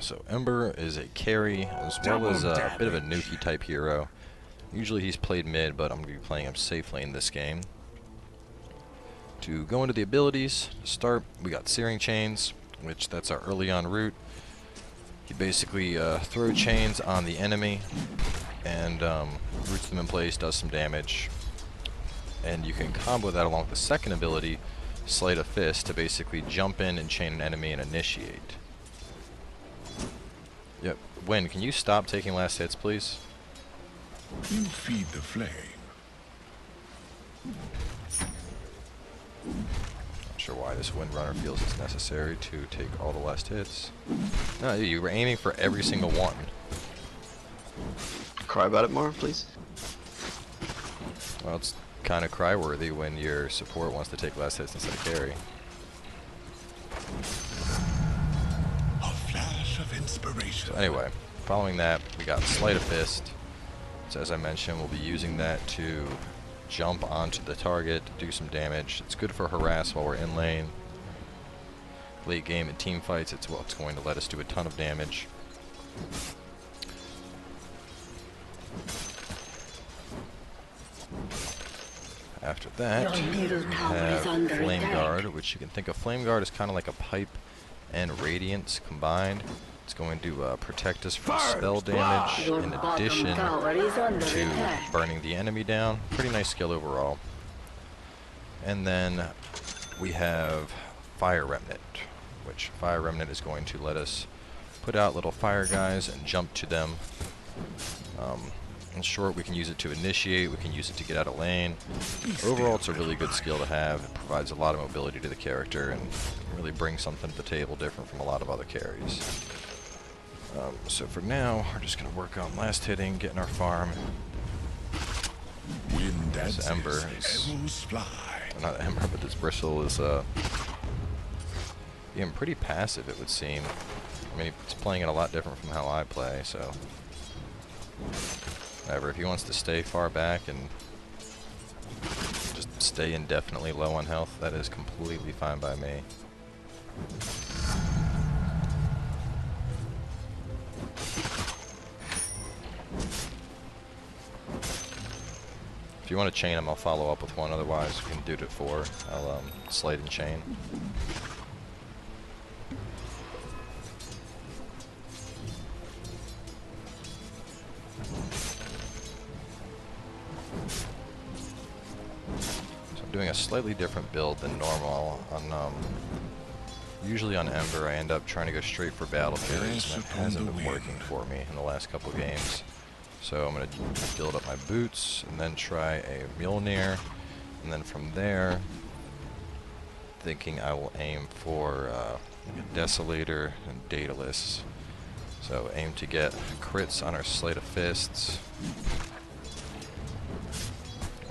So Ember is a carry as well as a bit of a nuki type hero. Usually he's played mid, but I'm going to be playing him safe lane this game. To go into the abilities, to start, we got Searing Chains, which that's our early on root. You basically uh, throw chains on the enemy and um, roots them in place, does some damage. And you can combo that along with the second ability, Sleight of Fist, to basically jump in and chain an enemy and initiate. Yep. Win, can you stop taking last hits, please? You feed the flame. Not sure why this Windrunner feels it's necessary to take all the last hits. No, you were aiming for every single one. Cry about it more, please. Well, it's kind of cry-worthy when your support wants to take last hits instead of carry. A flash of inspiration. So anyway, following that, we got Sleight of Fist. So as I mentioned, we'll be using that to jump onto the target, do some damage. It's good for harass while we're in lane. Late game in team fights, it's what's going to let us do a ton of damage. After that, we have Flame. Guard, which you can think of Flame Guard as kind of like a pipe and Radiance combined. It's going to uh, protect us from spell damage in addition tower is under to burning the enemy down. Pretty nice skill overall. And then we have Fire Remnant, which Fire Remnant is going to let us put out little fire guys and jump to them. Um, in short, we can use it to initiate, we can use it to get out of lane. Overall, it's a really good skill to have. It provides a lot of mobility to the character and really brings something to the table different from a lot of other carries. Um, so for now, we're just going to work on last hitting, getting our farm. Wind This Ember is- fly. Not Ember, but this Bristle is uh, being pretty passive, it would seem. I mean, he's playing it a lot different from how I play, so. However, if he wants to stay far back and just stay indefinitely low on health, that is completely fine by me. If you want to chain him, I'll follow up with one. Otherwise, we can do it at four. I'll um, sleight and chain. So I'm doing a slightly different build than normal. On um, usually on Ember, I end up trying to go straight for Battle Furies, and upon hasn't been working for me in the last couple games. So I'm going to build up my boots and then try a Mjolnir. And then from there, thinking I will aim for uh, a Desolator and Daedalus. So aim to get crits on our Sleight of Fists.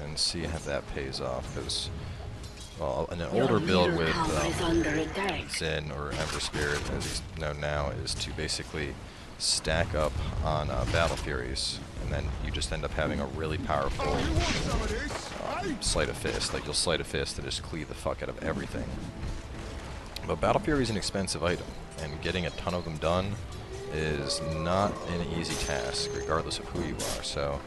And see how that pays off. Because, well, in an older build with um. Xin or Ember Spirit, as he's known now, is to basically stack up on uh, Battle Furies, and then you just end up having a really powerful um, Sleight of Fist. Like, you'll Sleight of Fist and just cleave the fuck out of everything. But Battle Fury is an expensive item, and getting a ton of them done is not an easy task, regardless of who you are. So,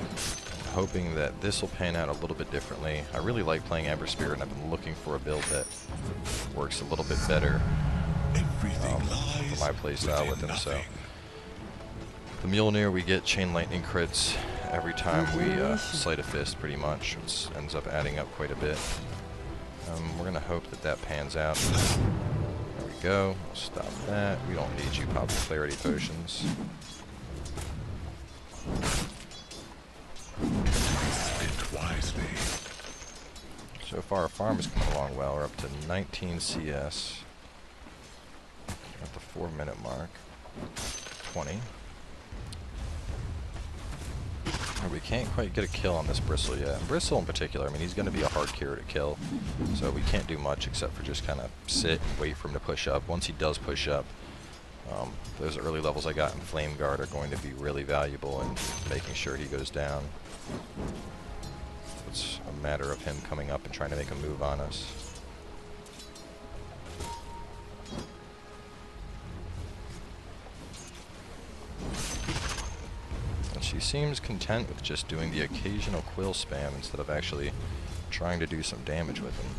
I'm hoping that this will pan out a little bit differently. I really like playing Ember Spirit, and I've been looking for a build that works a little bit better um, for my playstyle with them, him. So. The Mjolnir, we get chain lightning crits every time we uh, sleight a fist, pretty much. It ends up adding up quite a bit. Um, we're gonna hope that that pans out. There we go. Stop that. We don't need you popping clarity potions. So far, our farm is coming along well. We're up to 19 CS. At the four minute mark. 20. We can't quite get a kill on this Bristle yet. And Bristle in particular, I mean, he's going to be a hard carry to kill. So we can't do much except for just kind of sit and wait for him to push up. Once he does push up, um, those early levels I got in Flame Guard are going to be really valuable in making sure he goes down. It's a matter of him coming up and trying to make a move on us. Seems content with just doing the occasional quill spam instead of actually trying to do some damage with him.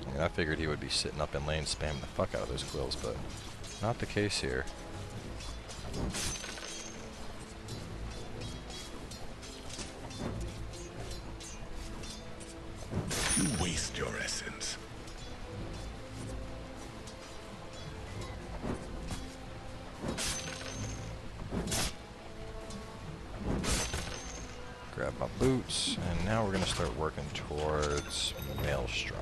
I mean, I figured he would be sitting up in lane spamming the fuck out of those quills, but not the case here. Waste your essence. Boots, and now we're going to start working towards Maelstrom.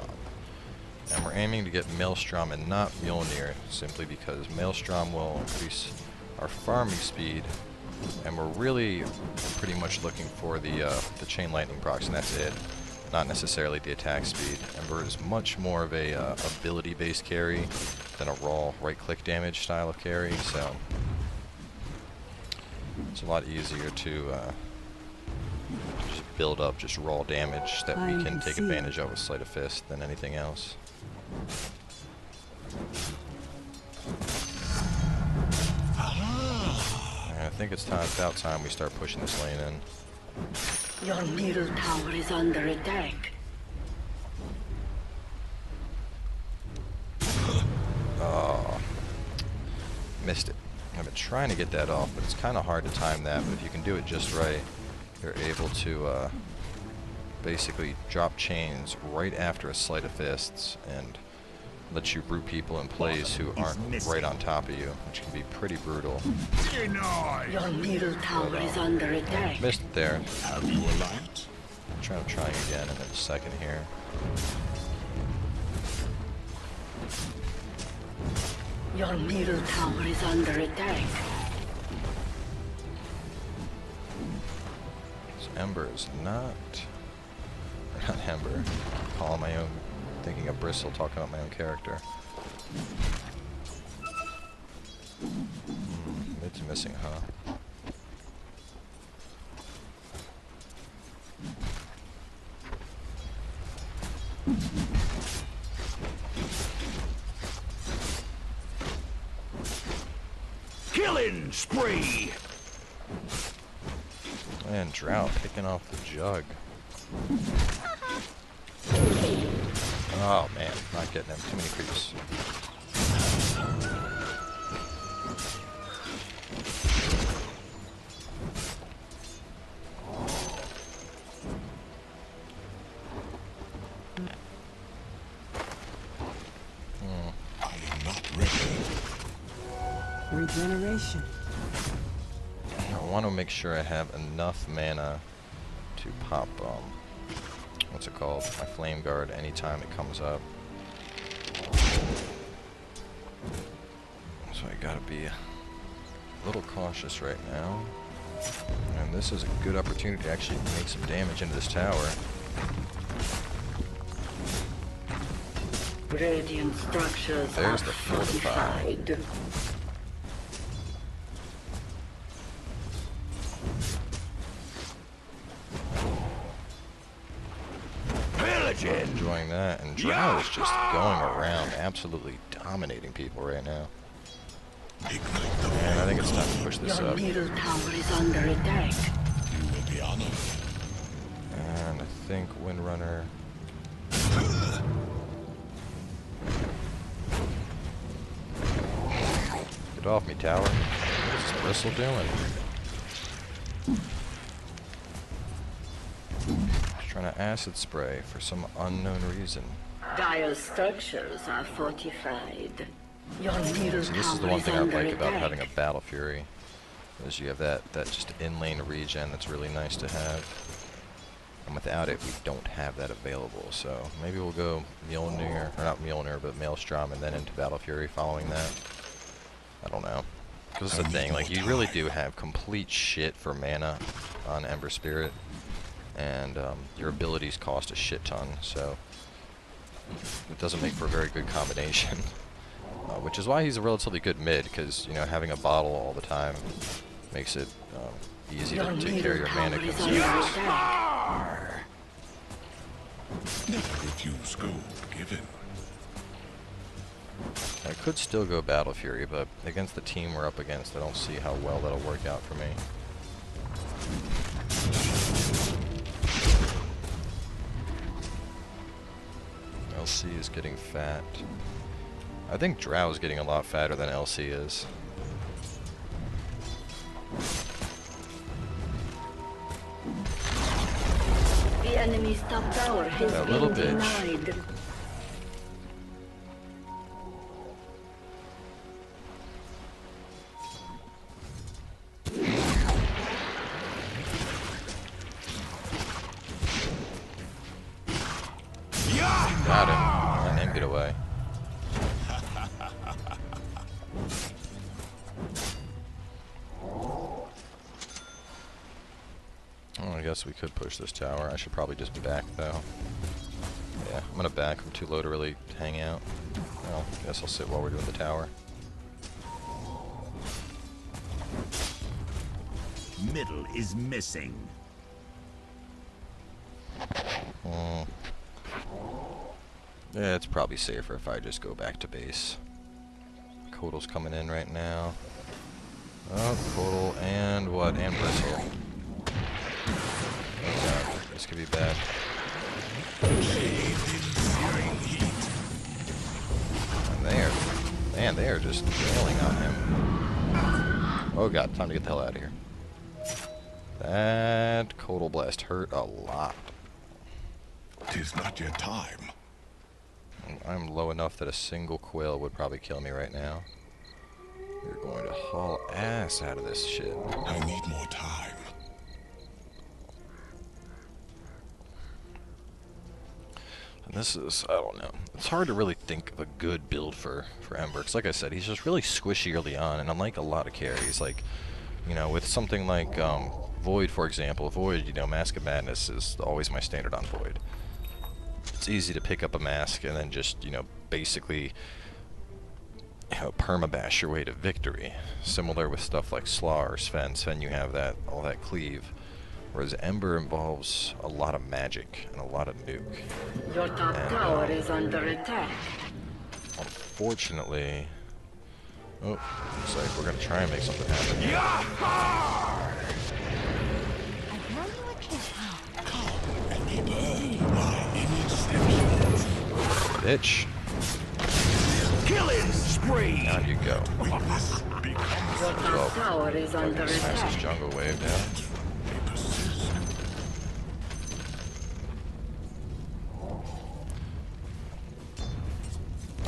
And we're aiming to get Maelstrom and not Mjolnir, simply because Maelstrom will increase our farming speed, and we're really pretty much looking for the uh, the chain lightning procs, and that's it. Not necessarily the attack speed. Ember is much more of a uh, ability-based carry than a raw right-click damage style of carry, so it's a lot easier to uh, build up just raw damage that we I can take see. advantage of with Sleight of Fist than anything else. And I think it's time, about time we start pushing this lane in. Your middle tower is under attack. Oh, missed it. I've been trying to get that off, but it's kind of hard to time that. But if you can do it just right, you're able to uh, basically drop chains right after a sleight of fists and let you root people in place who aren't right on top of you, which can be pretty brutal. Your middle tower is under attack. Missed it there. Have you a light? I'm trying to try again in a second here. Your middle tower is under attack. Ember is not, not Ember. Calling my own, thinking of Bristle, talking about my own character. Hmm, it's missing, huh? Killing spree! And Drow picking off the jug. Oh man, not getting him. Too many creeps. Sure I have enough mana to pop, um, what's it called? My Flame Guard anytime it comes up. So I gotta be a little cautious right now. And this is a good opportunity to actually make some damage into this tower. Radiant structures There's the fortified. fortified. Absolutely dominating people right now. And I think it's time to push this Your up. middle tower is under attack. You will be honored. And I think Windrunner. Get off me, tower. What is this bristle doing? Just trying to acid spray for some unknown reason. Dire structures are fortified. Your middle So this is the one thing I like about attack. having a Battle Fury, is you have that, that just in-lane regen that's really nice to have. And without it, we don't have that available, so maybe we'll go Mjolnir, or not Mjolnir, but Maelstrom, and then into Battle Fury following that. I don't know. Because it's the thing, like, you really do have complete shit for mana on Ember Spirit, and um, your abilities cost a shit ton, so it doesn't make for a very good combination. uh, which is why he's a relatively good mid, because you know having a bottle all the time makes it um, easy Your to take care of your tower mana is consumes. under attack. Never refuse gold given. I could still go Battle Fury, but against the team we're up against, I don't see how well that'll work out for me. LC is getting fat. I think Drow is getting a lot fatter than LC is. The enemy's top tower has That been little bitch. Tower. I should probably just back though. Yeah, I'm gonna back. I'm too low to really hang out. Well, I guess I'll sit while we're doing the tower. Middle is missing. Hmm. Yeah, it's probably safer if I just go back to base. Kotal's coming in right now. Oh, Kotal and what? And Bristle. This could be bad. And they are, man, they are just nailing on him. Oh god, time to get the hell out of here. That Kotal Blast hurt a lot. Tis not yet time. I'm low enough that a single quill would probably kill me right now. You're going to haul ass out of this shit. I need more time. And this is, I don't know. It's hard to really think of a good build for, for Ember. 'cause like I said, he's just really squishy early on. And unlike a lot of carries, like, you know, with something like um, Void, for example, Void, you know, Mask of Madness is always my standard on Void. It's easy to pick up a mask and then just, you know, basically you know, permabash your way to victory. Similar with stuff like Slaw or Sven. Sven, you have that all that cleave. Whereas Ember involves a lot of magic and a lot of nuke. Your top And, tower uh, is under attack. Unfortunately... Oh, looks like we're gonna try and make something happen. I've known you a kid. And be burned. My image steps Bitch, Killing spree. down you go. Your top tower is under Fucking smash this attack. jungle wave down. a persist.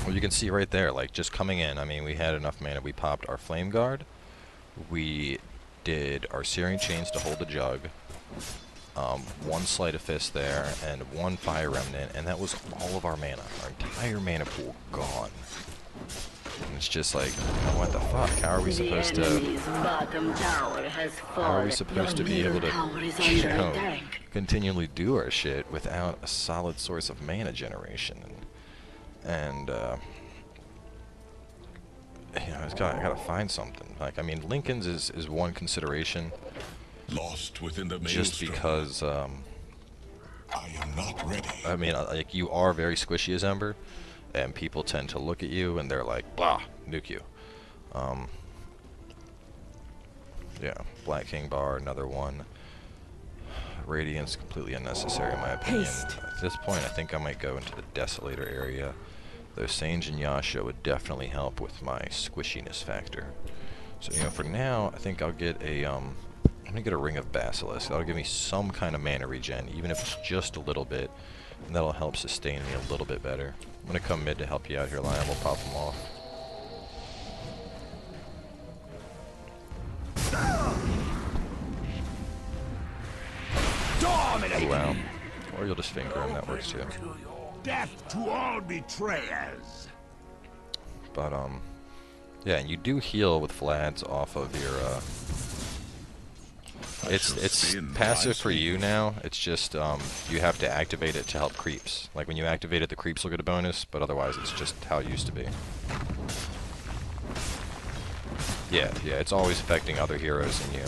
Well, you can see right there, like, just coming in, I mean, we had enough mana. We popped our Flame Guard. We did our Searing Chains to hold the jug. Um, one Sleight of Fist there, and one Fire Remnant, and that was all of our mana. Our entire mana pool gone. And it's just like, what the fuck? How are we supposed to... enemy's bottom tower has fallen. How are we supposed to be able to, you know, continually do our shit without a solid source of mana generation? And, uh, you know, it's got, I gotta find something. Like, I mean, Linken's is, is one consideration, Lost within the just because, um, I am not ready. I mean, uh, like, you are very squishy as Ember, and people tend to look at you and they're like, blah, nuke you. Um, yeah, Black King Bar, another one. Radiance, completely unnecessary in my opinion. Haste. At this point, I think I might go into the Desolator area. Though Sange and Yasha would definitely help with my squishiness factor. So, you know, for now, I think I'll get a, um, I'm gonna get a Ring of Basilius. That'll give me some kind of mana regen, even if it's just a little bit. And that'll help sustain me a little bit better. I'm gonna come mid to help you out here, Lion. We'll pop them off. Wow. Or you'll just finger him, that works too. Death to all betrayers. But, um, yeah, and you do heal with Vlads off of your, uh, I it's it's passive for you now. It's just um, you have to activate it to help creeps. Like when you activate it, the creeps will get a bonus, but otherwise it's just how it used to be. Yeah, yeah, it's always affecting other heroes than you.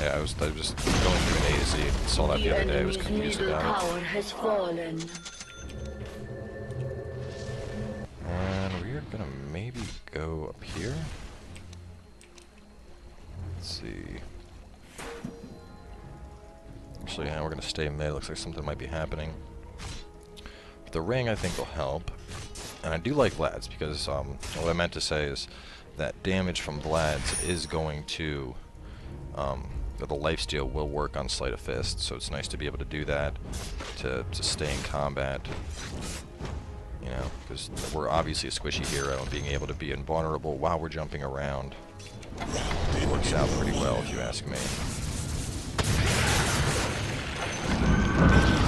Yeah, I was, I was going through an A to Z. Saw that The the other day. I was confused about it. tower has fallen. Uh, we're gonna maybe go up here. Let's see. Actually, yeah, we're gonna stay mid. Looks like something might be happening. The ring, I think, will help. And I do like Vlad's because um, what I meant to say is that damage from Vlad's is going to um, the lifesteal will work on Sleight of Fist, so it's nice to be able to do that to, to stay in combat. You know, because we're obviously a squishy hero, and being able to be invulnerable while we're jumping around works out pretty well, if you ask me.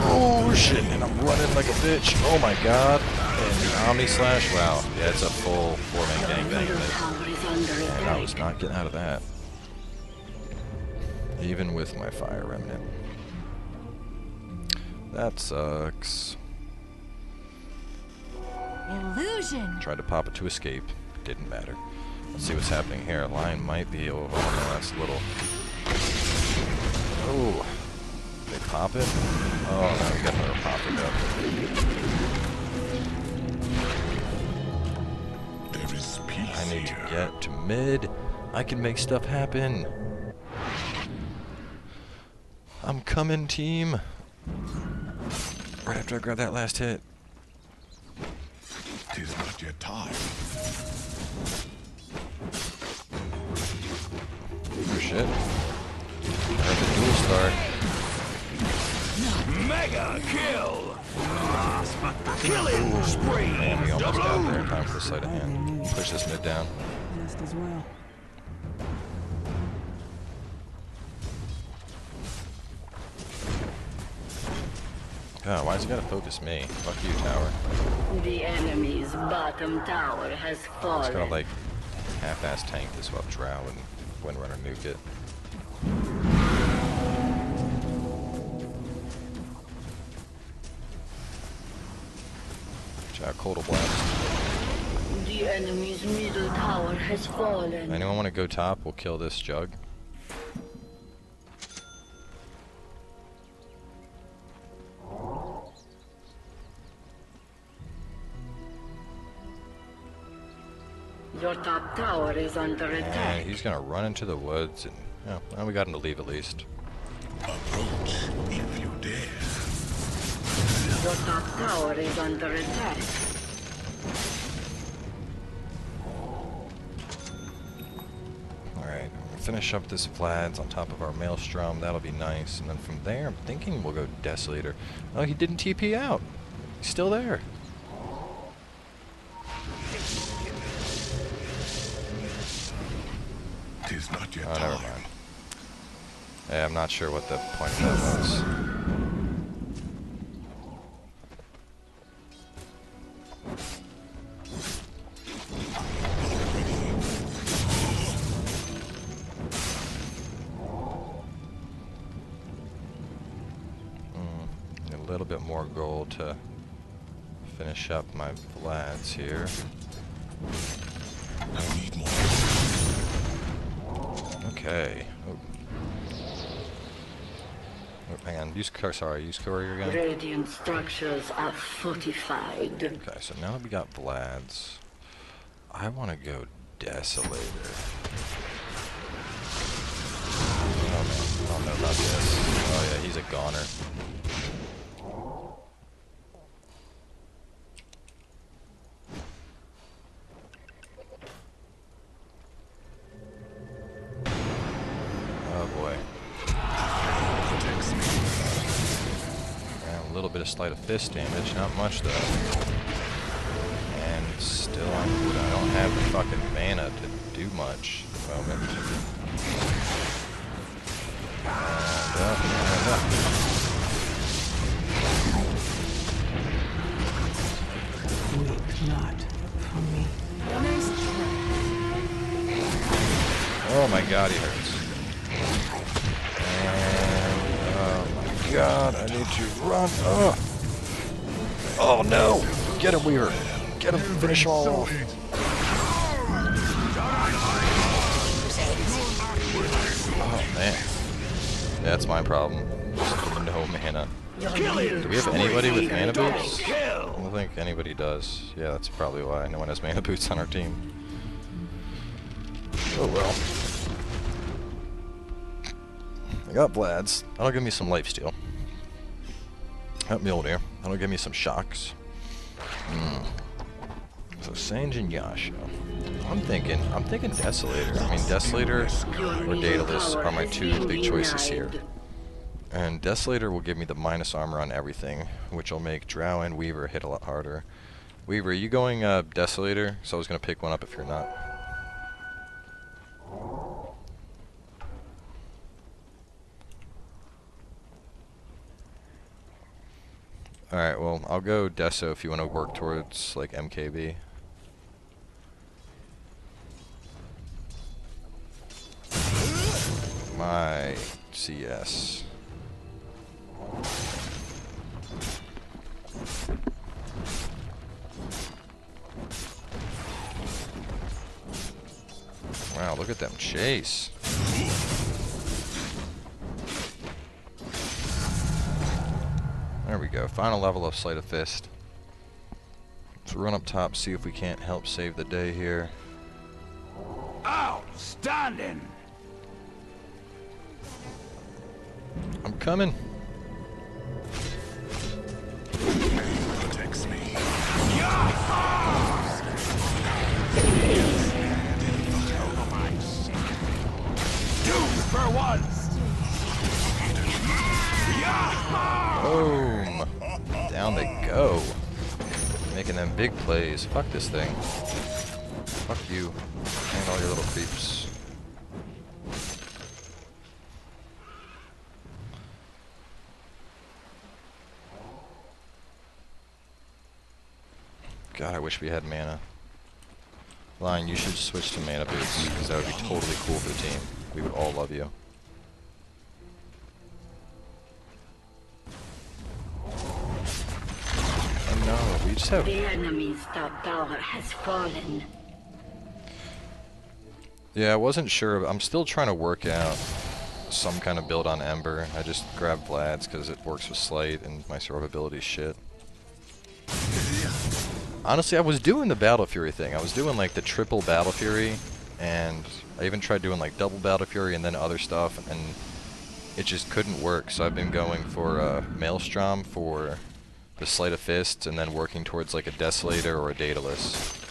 Oh shit, and I'm running like a bitch. Oh my god. And the Omni Slash, wow. Yeah, it's a full four-man gangbang And I was not getting out of that. Even with my fire remnant. That sucks. Illusion. Tried to pop it to escape. Didn't matter. Let's see what's happening here. Lion might be over. on the last little. Oh. They pop it? Oh now we got another pop it up. There is peace I need to get to mid. I can make stuff happen. I'm coming, team. Right after I grab that last hit. Tis not yet time. Oh shit. I heard the duel start. Mega kill! Killing spree! Man, we almost got there in time for the sleight of hand. Push this mid down. Missed as well. Oh, God, why's he gotta focus me? Fuck you, tower. The enemy's bottom tower has It's fallen. gonna like half-ass tank this while Drow and Windrunner nuke it. Out, Cold Blast. The enemy's middle tower has fallen. Anyone want to go top? We'll kill this jug. Is under And attack. he's gonna run into the woods and, yeah, well, we got him to leave at least. Approach if you dare. Your top tower is under attack. Alright, we'll finish up this Vlad's on top of our Maelstrom. That'll be nice. And then from there, I'm thinking we'll go Desolator. Oh, he didn't TP out. He's still there. Yeah, I'm not sure what the point of that was. Mm, a little bit more gold to finish up my Vlads here. Use car. Sorry, use courier again. Radiant structures are fortified. Okay, so now that we got Vlad's, I want to go Desolator. Oh man, oh, I don't know about this. Oh yeah, he's a goner. Yeah, a little bit of fist damage, not much though. And still, I'm, I don't have the fucking mana to do much at the moment. And up, and up. Weep not for me. Nice try. Oh my god, he hurts. God, I need to run. Oh, oh no! Get him, Weaver. Get him, finish him all off. Oh man. That's my problem. Just in the no mana. Your Killing middle Do we have anybody with mana boots? I don't think anybody does. Yeah, that's probably why no one has mana boots on our team. Oh well. I got Vlad's. That'll give me some lifesteal. Got Mjolnir. That'll give me some shocks. Hmm. So Sange and Yasha. I'm thinking, I'm thinking Desolator. I mean, Desolator or Daedalus are my two big choices here. And Desolator will give me the minus armor on everything, which will make Drow and Weaver hit a lot harder. Weaver, are you going uh, Desolator? So I was going to pick one up if you're not. Alright, well, I'll go Deso if you want to work towards, like, MKB. My CS. Wow, look at them chase. We go. Final level of Sleight of Fist. Let's run up top, see if we can't help save the day here. Outstanding. I'm coming. Making them big plays. Fuck this thing. Fuck you. And all your little creeps. God, I wish we had mana. Lion, you should switch to mana boots, because that would be totally cool for the team. We would all love you. No, we The enemy's top tower has fallen. Yeah, I wasn't sure. I'm still trying to work out some kind of build on Ember. I just grabbed Vlad's because it works with Sleight and my survivability shit. Honestly, I was doing the Battle Fury thing. I was doing like the triple Battle Fury, and I even tried doing like double Battle Fury and then other stuff, and it just couldn't work. So I've been going for uh, Maelstrom for the Sleight of Fist, and then working towards like a Desolator or a Daedalus.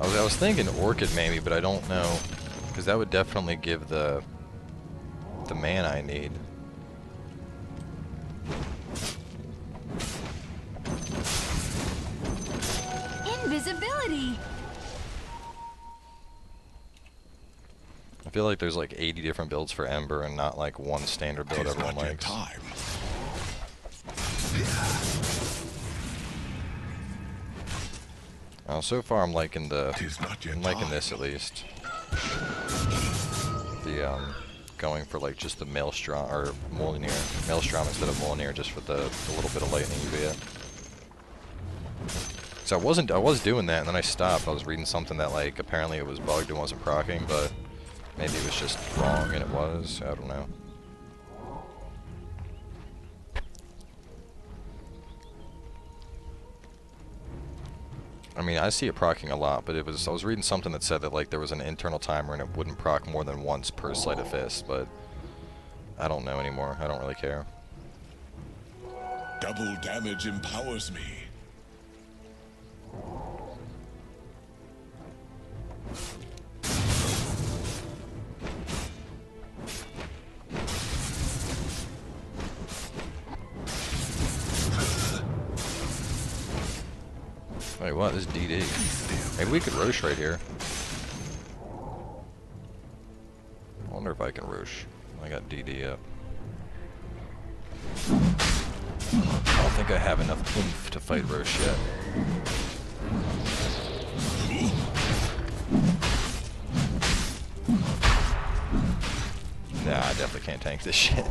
I was, I was thinking Orchid maybe, but I don't know. Because that would definitely give the the man I need. Invisibility. I feel like there's like 80 different builds for Ember and not like one standard build everyone not likes. time. Uh, so far I'm liking the not I'm liking time. this at least. The um going for like just the Maelstrom or Mjolnir. Maelstrom instead of Mjolnir just for the, the little bit of lightning you get. So I wasn't I was doing that and then I stopped. I was reading something that like apparently it was bugged and wasn't proccing, but maybe it was just wrong and it was. I don't know. I mean, I see it procking a lot, but it was I was reading something that said that like there was an internal timer and it wouldn't proc more than once per sleight of fist, but I don't know anymore. I don't really care. Double damage empowers me. Maybe we could Rosh right here. I wonder if I can Rosh. I got DD up. I don't think I have enough oomph to fight Rosh yet. Nah, I definitely can't tank this shit.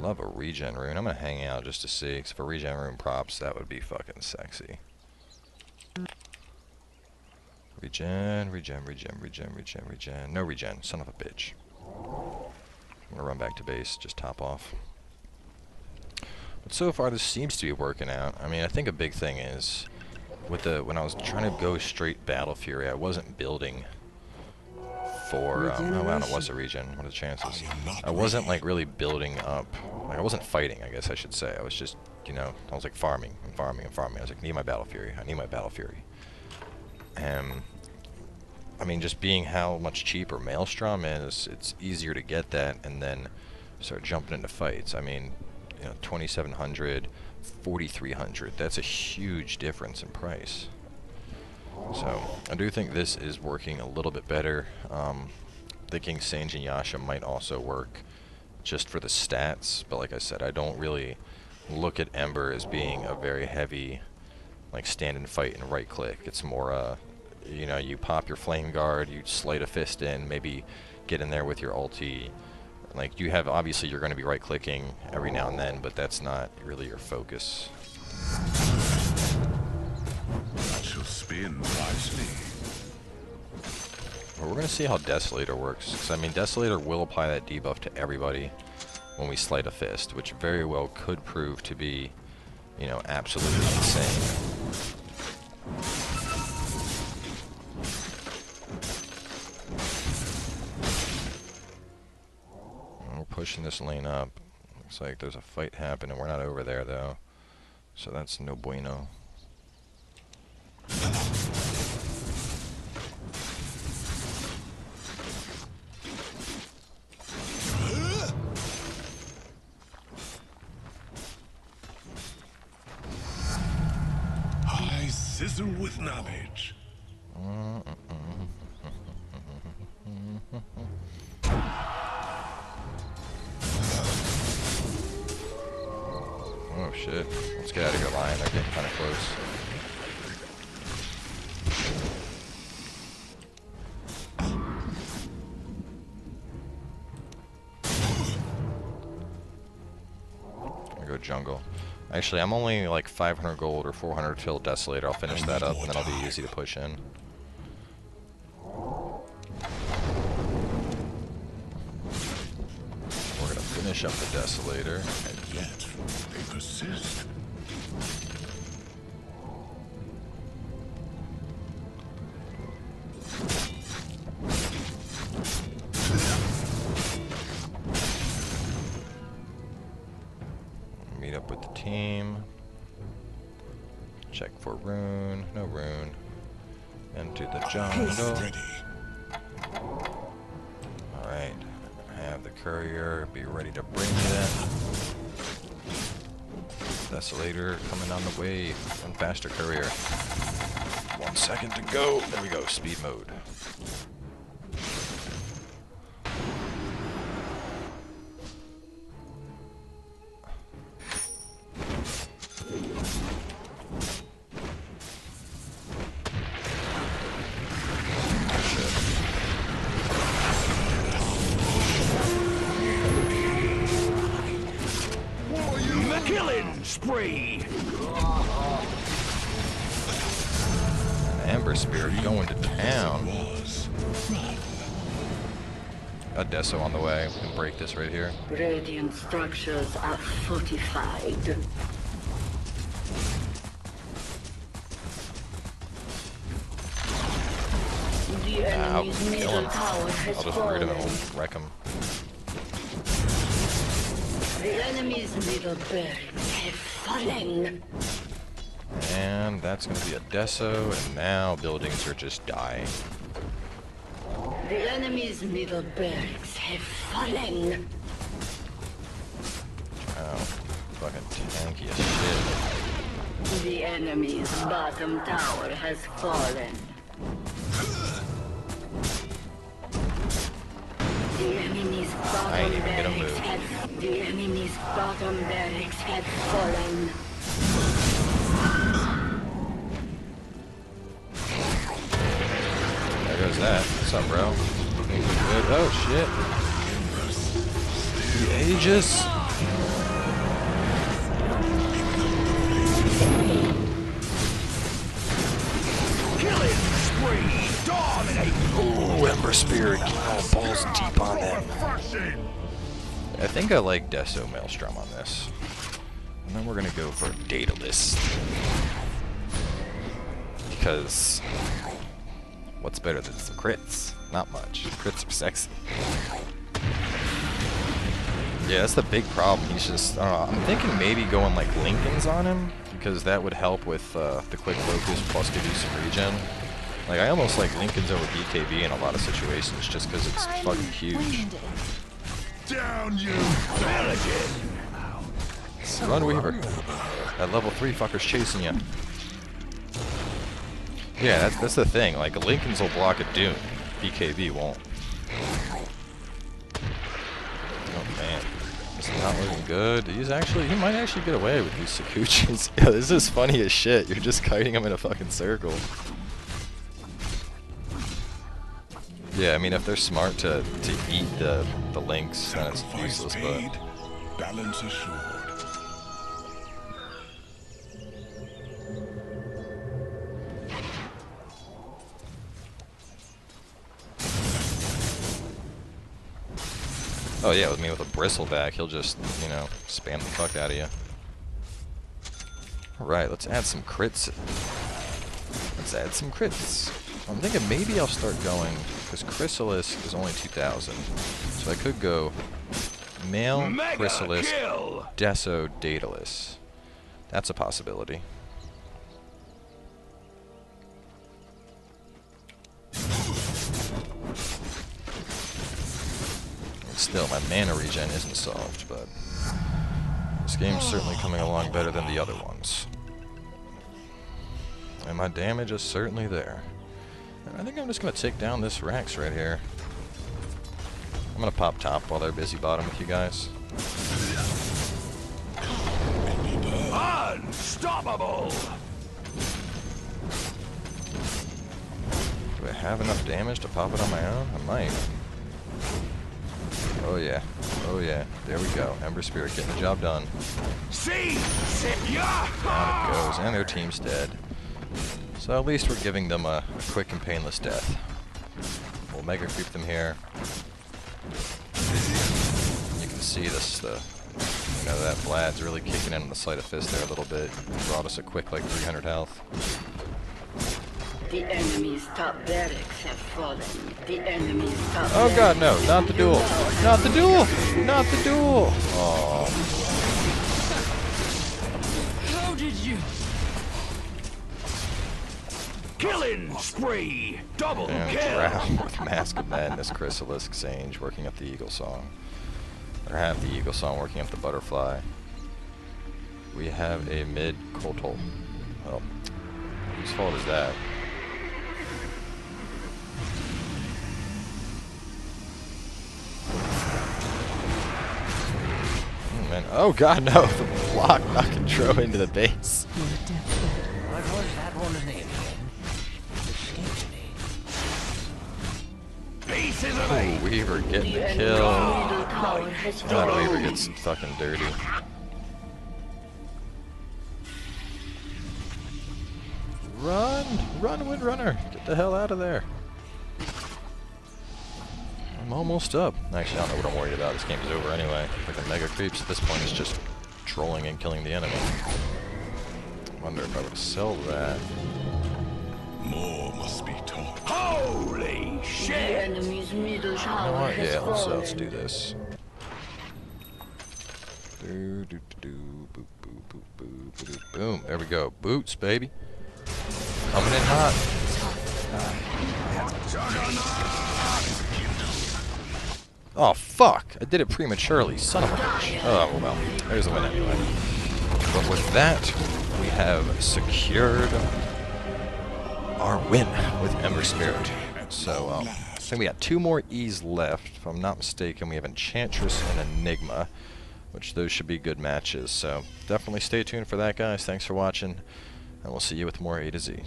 Love a regen rune. I'm gonna hang out just to see. Cause for regen rune props, that would be fucking sexy. Regen, regen, regen, regen, regen, regen. No regen. Son of a bitch. I'm gonna run back to base. Just top off. But so far, this seems to be working out. I mean, I think a big thing is with the when I was trying to go straight Battle Fury, I wasn't building for um, oh wow, it was a regen. What are the chances? I I wasn't like really building up. Like I wasn't fighting. I guess I should say. I was just you know I was like farming and farming and farming. I was like, need my Battle Fury. I need my Battle Fury. And I mean, just being how much cheaper Maelstrom is, it's easier to get that and then start jumping into fights. I mean, you know, 2700, 4300. That's a huge difference in price. So I do think this is working a little bit better. Um, thinking Sange and Yasha might also work just for the stats, but like I said, I don't really look at Ember as being a very heavy, like stand and fight and right click. It's more, uh, you know, you pop your flame guard, you slide a fist in, maybe get in there with your ulti. Like you have, obviously, you're going to be right clicking every now and then, but that's not really your focus. We're going to see how Desolator works. 'cause, I mean, Desolator will apply that debuff to everybody when we sleight a fist, which very well could prove to be, you know, absolutely insane. We're pushing this lane up. Looks like there's a fight happening. We're not over there, though. So that's no bueno. I sizzle with knowledge. Oh shit. Let's get out of here, Lion. They're getting kind of close. Actually, I'm only like 500 gold or 400 till Desolator. I'll finish that up, and then I'll be easy to push in. We're gonna finish up the Desolator. And yet, they persist. Be ready to bring that. Desolator coming on the way. One faster courier. One second to go. There we go. Speed mode. Structures are fortified. The I'll kill middle tower has I'll just root him and we'll wreck him. The enemy's middle barracks have fallen. And that's going to be a deso, and now buildings are just dying. The enemy's middle barracks have fallen. Fucking tanky as shit. The enemy's bottom tower has fallen. The enemy's ain't bottom even gonna barracks move. had the enemy's bottom barracks had fallen. There goes that. What's up, bro? Good. Oh, shit. The Aegis. Spree. Dominate. Ooh, Ember Spirit. Oh, balls deep on that. I think I like Deso Maelstrom on this. And then we're gonna go for Daedalus. Because what's better than some crits? Not much. Crits are sexy. Yeah, that's the big problem. He's just, I don't know, I'm thinking maybe going like Linken's on him, because that would help with uh, the quick focus plus give you some regen. Like, I almost like Linken's over BKB in a lot of situations just because it's fucking huge. Down you! Run, Weaver. That level 3 fucker's chasing you. Yeah, that's, that's the thing. Like, Linken's will block a Doom. BKB won't. Oh, man. It's not looking good. He's actually, he might actually get away with these Sakuchis. yeah, this is funny as shit. You're just kiting him in a fucking circle. Yeah, I mean, if they're smart to, to eat the, the links, then it's useless, paid, but... balance assured. Oh yeah, with me with a bristleback, he'll just, you know, spam the fuck out of you. Alright, let's add some crits. Let's add some crits. I'm thinking maybe I'll start going, because Crystalys is only 2,000. So I could go Male Mega Crystalys kill. Deso Daedalus. That's a possibility. Still, my mana regen isn't solved, but this game's certainly coming along better than the other ones. And my damage is certainly there. I think I'm just going to take down this rax right here. I'm going to pop top while they're busy bottom with you guys. Unstoppable. Do I have enough damage to pop it on my own? I might. Oh yeah. Oh yeah. There we go. Ember Spirit getting the job done. See. Down it goes. And their team's dead. So at least we're giving them a, a quick and painless death. We'll mega creep them here. You can see this, the, you know, that Vlad's really kicking in on the sleight of fist there a little bit. Brought us a quick like 300 health. The enemy's top barracks have fallen. The enemy's top Oh god, no, not the duel. Not the duel! Not the duel! Oh, How did you? Killing spree. Double and kill. with Mask of Madness, Chrysalisk, Sage working up the Eaglesong. Or have the Eaglesong working up the Butterfly. We have a mid Kotal. Well, whose fault is that? Oh. Oh god, no! The block not control into the base. Oh. Weaver getting The kill. God, Weaver gets fucking dirty. Run! Run, Windrunner! Get the hell out of there! I'm almost up. Actually, I don't know what I'm worried about. This game is over anyway. Like mega creeps at this point is just trolling and killing the enemy. wonder if I would sell that. More must be taught. Holy The shit. enemy's middle You know tower what? has Yeah, let's, uh, fallen. let's do this. Do, do, do, do, boop, boop, boop, boop, boop, Boom. There we go. Boots, baby. Coming in hot. Oh, fuck. I did it prematurely. Son of a bitch. Oh, well. There's a win anyway. But with that, we have secured our win with Ember Spirit. So, um, I think we got two more E's left. If I'm not mistaken, we have Enchantress and Enigma, which those should be good matches. So, definitely stay tuned for that, guys. Thanks for watching, and we'll see you with more A to Z.